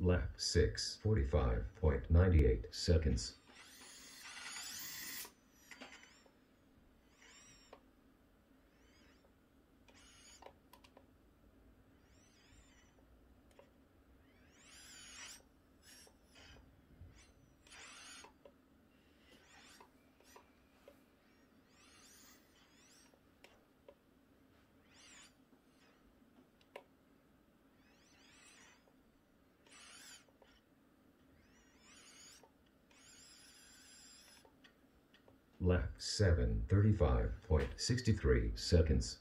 Lap 6, 45.98 seconds. Lap 7, 35.63 seconds.